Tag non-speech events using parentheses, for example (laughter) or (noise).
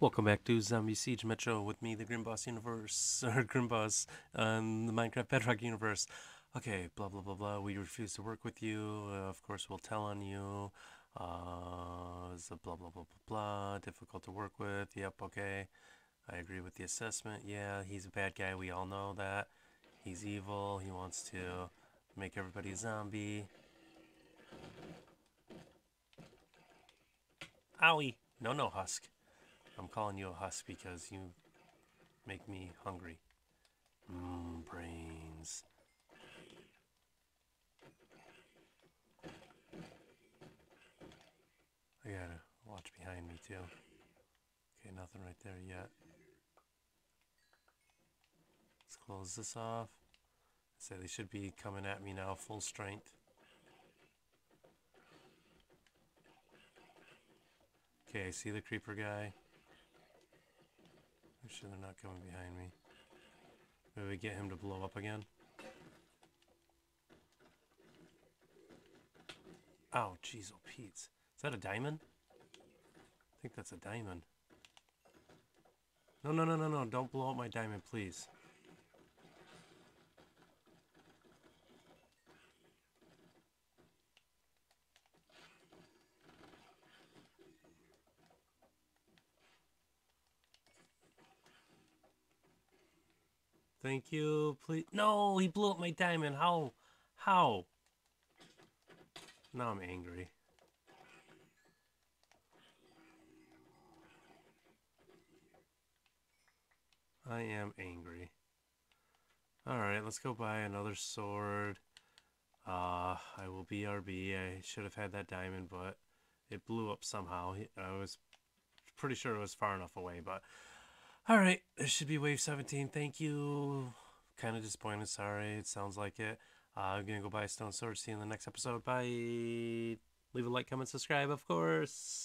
Welcome back to Zombie Siege Metro with me, the Grim Boss Universe, (laughs) or Grim Boss, on the Minecraft Bedrock Universe. Okay, blah blah blah blah. We refuse to work with you. Uh, of course, we'll tell on you. Uh, a blah blah blah blah blah. Difficult to work with. Yep, okay. I agree with the assessment. Yeah, he's a bad guy. We all know that. He's evil. He wants to make everybody a zombie. Owie! No, no, Husk. I'm calling you a husk because you make me hungry. Mmm, brains. I gotta watch behind me too. Okay, nothing right there yet. Let's close this off. Say they should be coming at me now full strength. Okay, see the creeper guy. Make sure they're not coming behind me. Maybe we get him to blow up again. Oh, jeez, oh Pete's. Is that a diamond? I think that's a diamond. No, no, no, no, no. Don't blow up my diamond, please. Thank you. Please. No, he blew up my diamond. How? How? Now I'm angry. I am angry. Alright, let's go buy another sword. Uh, I will BRB. I should have had that diamond, but it blew up somehow. I was pretty sure it was far enough away, but all right, this should be wave 17. Thank you. Kind of disappointed. Sorry. It sounds like it. Uh, I'm going to go buy a stone sword. See you in the next episode. Bye. Leave a like, comment, subscribe, of course.